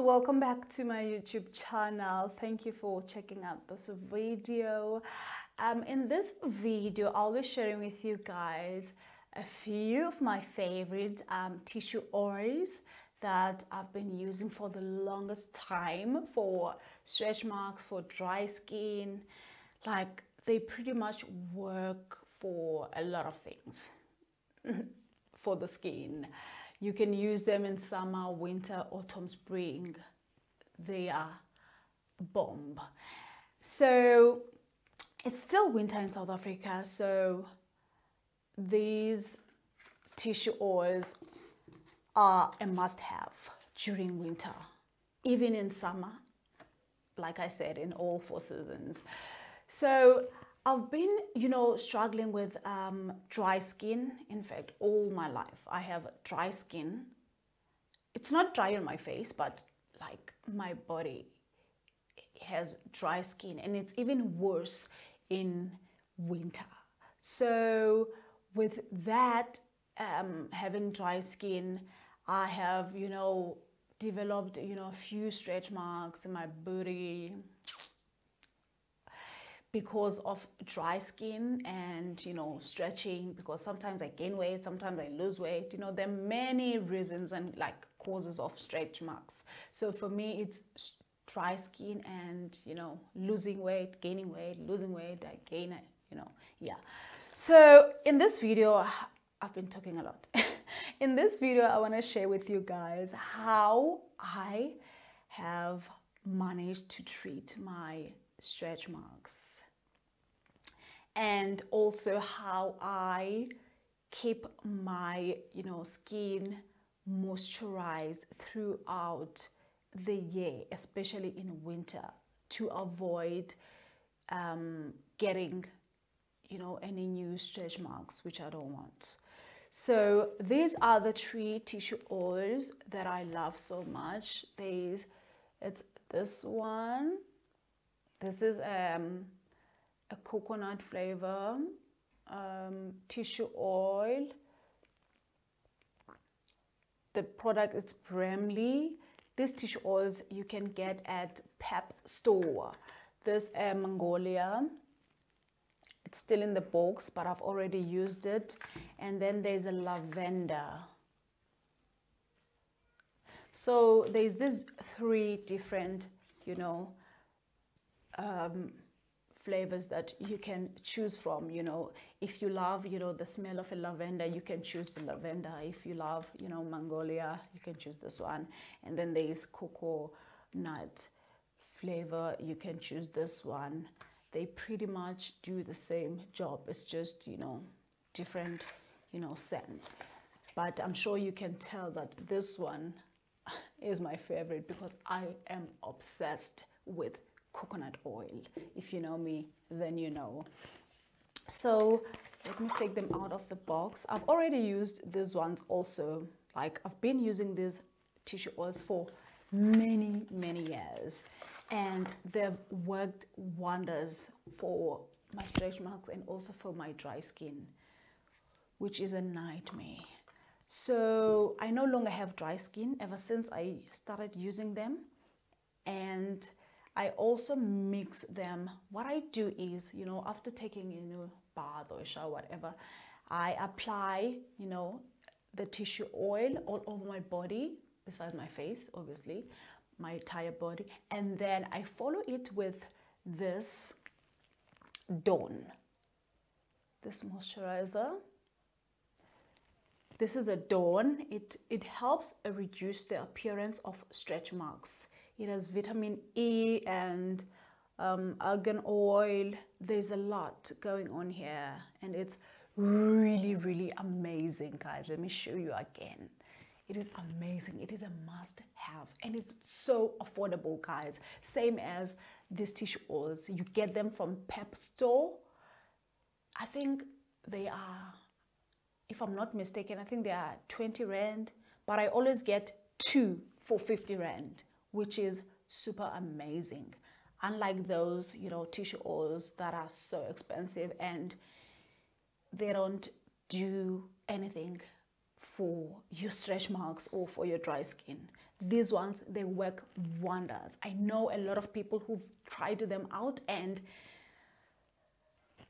welcome back to my youtube channel thank you for checking out this video um, in this video i'll be sharing with you guys a few of my favorite um, tissue oils that I've been using for the longest time for stretch marks, for dry skin. Like they pretty much work for a lot of things for the skin. You can use them in summer, winter, autumn, spring. They are bomb. So it's still winter in South Africa, so these tissue oils are a must have during winter, even in summer, like I said, in all four seasons. So I've been, you know, struggling with um, dry skin. In fact, all my life, I have dry skin. It's not dry on my face, but like my body has dry skin, and it's even worse in winter. So, with that, um, having dry skin, I have, you know, developed, you know, a few stretch marks in my booty because of dry skin and you know stretching because sometimes i gain weight sometimes i lose weight you know there are many reasons and like causes of stretch marks. So for me it's dry skin and you know losing weight gaining weight losing weight i gain it you know yeah. So in this video i've been talking a lot. In this video i want to share with you guys how i have managed to treat my stretch marks and also how I keep my you know skin moisturized throughout the year especially in winter to avoid um, getting you know any new stretch marks which I don't want. So these are the three tissue oils that I love so much. These it's this one. This is um a coconut flavor, um, tissue oil. The product is Bramley. These tissue oils you can get at Pep store. This uh, Mongolia. It's still in the box, but I've already used it. And then there's a lavender. So there's these three different, you know, um, flavors that you can choose from you know. If you love you know the smell of a lavender you can choose the lavender. If you love you know mongolia you can choose this one. And then there is cocoa nut flavor you can choose this one. They pretty much do the same job. It's just you know different you know scent. But i'm sure you can tell that this one is my favorite because i am obsessed with coconut oil. If you know me, then you know. So let me take them out of the box. I've already used these ones also. Like I've been using these tissue oils for many, many years. And they've worked wonders for my stretch marks and also for my dry skin, which is a nightmare. So I no longer have dry skin ever since I started using them. And I also mix them. What I do is, you know, after taking, you know, bath or shower, whatever, I apply, you know, the tissue oil all over my body, besides my face, obviously, my entire body, and then I follow it with this Dawn, this moisturizer. This is a Dawn. It, it helps reduce the appearance of stretch marks. It has vitamin E and um, argan oil. There's a lot going on here and it's really, really amazing, guys. Let me show you again. It is amazing. It is a must have and it's so affordable, guys. Same as these tissue oils. You get them from Pep Store. I think they are, if I'm not mistaken, I think they are 20 Rand, but I always get two for 50 Rand which is super amazing. Unlike those, you know, tissue oils that are so expensive and they don't do anything for your stretch marks or for your dry skin. these ones they work wonders i know a lot of people who've tried them out and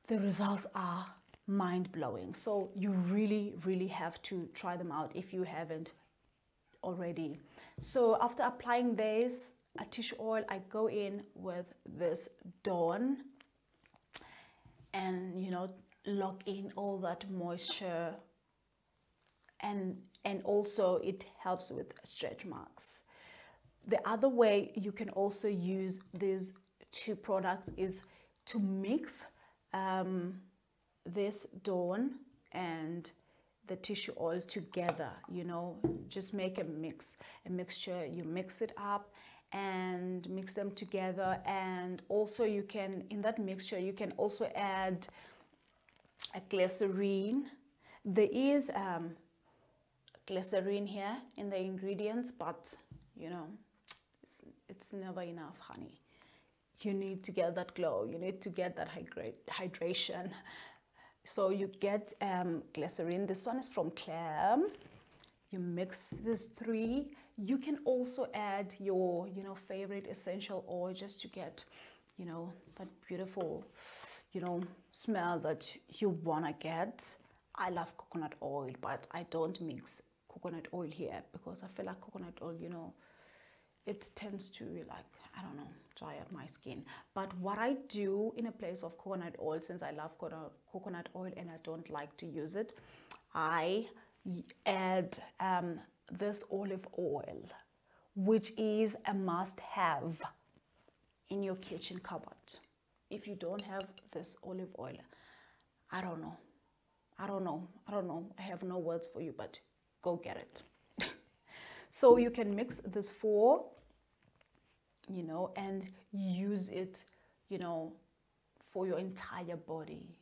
the results are mind-blowing so you really really have to try them out if you haven't already. So after applying this a tissue oil i go in with this dawn and you know lock in all that moisture. And and also it helps with stretch marks. The other way you can also use these two products is to mix um, this dawn and the tissue all together you know? Just make a mix a mixture. You mix it up and mix them together. And also you can in that mixture you can also add a glycerine. There is um, glycerine here in the ingredients but you know it's, it's never enough honey. You need to get that glow. You need to get that hydration so you get um, glycerin. This one is from Clere. You mix these three. You can also add your you know favorite essential oil just to get you know that beautiful you know smell that you want to get. I love coconut oil but i don't mix coconut oil here because i feel like coconut oil you know it tends to like i don't know dry out my skin but what i do in a place of coconut oil since i love coconut oil and i don't like to use it i add um, this olive oil, which is a must have in your kitchen cupboard. If you don't have this olive oil, I don't know. I don't know. I don't know. I have no words for you, but go get it. So you can mix this four, you know, and use it, you know, for your entire body.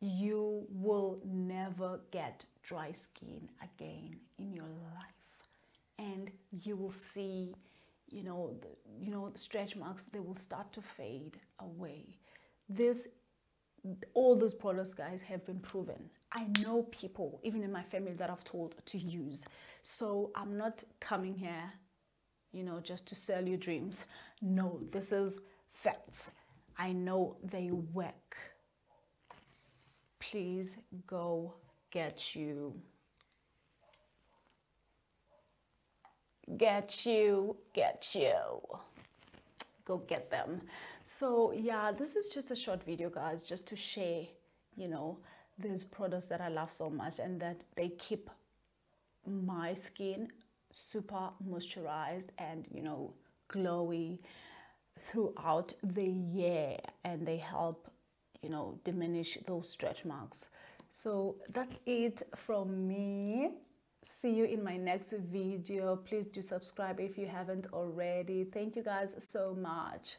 You will never get dry skin again in your life. And you will see you know the, you know the stretch marks they will start to fade away. This all those products guys have been proven. I know people even in my family that i've told to use. So i'm not coming here you know just to sell you dreams. No this is facts. I know they work. Please go get you. Get you, get you. Go get them. So yeah, this is just a short video, guys, just to share, you know, these products that I love so much and that they keep my skin super moisturized and, you know, glowy throughout the year and they help you know diminish those stretch marks so that's it from me see you in my next video. Please do subscribe if you haven't already. Thank you guys so much